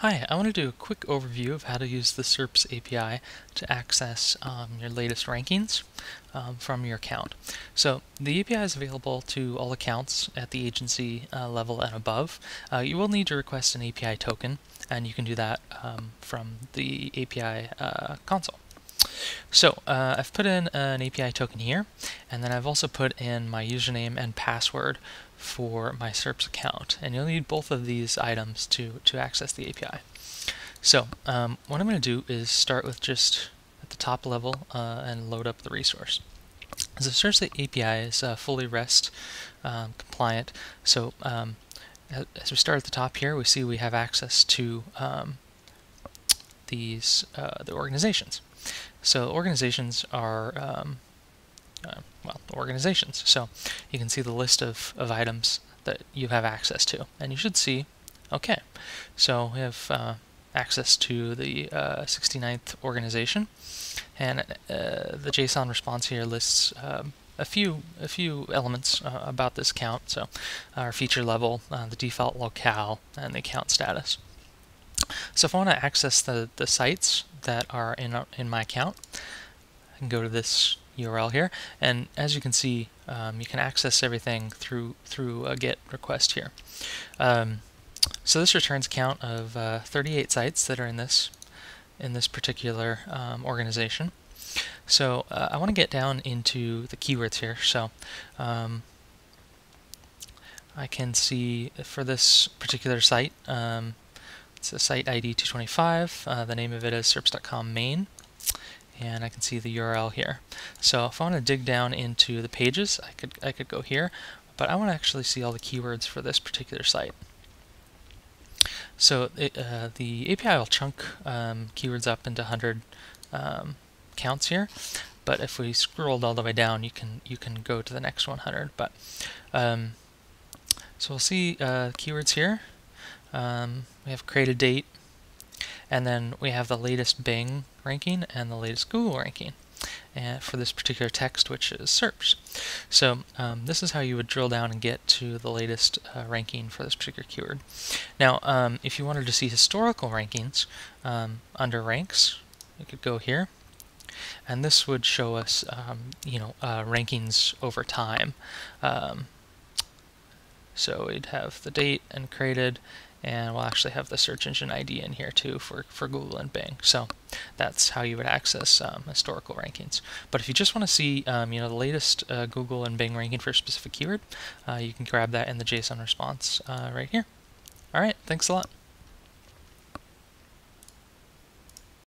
Hi, I want to do a quick overview of how to use the SERPs API to access um, your latest rankings um, from your account. So the API is available to all accounts at the agency uh, level and above. Uh, you will need to request an API token, and you can do that um, from the API uh, console. So uh, I've put in an API token here, and then I've also put in my username and password for my SERPs account. And you'll need both of these items to, to access the API. So um, what I'm going to do is start with just at the top level uh, and load up the resource. So SERPs API is uh, fully REST um, compliant. So um, as we start at the top here, we see we have access to um, these uh, the organizations. So organizations are um, uh, well, organizations. So you can see the list of, of items that you have access to. And you should see, okay, so we have uh, access to the uh, 69th organization. And uh, the JSON response here lists um, a few a few elements uh, about this account. So our feature level, uh, the default locale, and the account status. So if I want to access the, the sites that are in, in my account, I can go to this URL here, and as you can see, um, you can access everything through through a GET request here. Um, so this returns a count of uh, 38 sites that are in this in this particular um, organization. So uh, I want to get down into the keywords here. So um, I can see for this particular site, um, it's a site ID 225. Uh, the name of it is serps.com main and I can see the URL here. So if I want to dig down into the pages, I could I could go here, but I want to actually see all the keywords for this particular site. So it, uh, the API will chunk um, keywords up into 100 um, counts here, but if we scrolled all the way down, you can you can go to the next 100. But um, so we'll see uh, keywords here. Um, we have created date, and then we have the latest Bing ranking and the latest Google ranking and for this particular text, which is SERPs. So um, this is how you would drill down and get to the latest uh, ranking for this particular keyword. Now, um, if you wanted to see historical rankings um, under ranks, you could go here, and this would show us, um, you know, uh, rankings over time. Um, so we'd have the date and created, and we'll actually have the search engine ID in here too for, for Google and Bing. So that's how you would access um, historical rankings. But if you just want to see um, you know the latest uh, Google and Bing ranking for a specific keyword, uh, you can grab that in the JSON response uh, right here. All right, thanks a lot.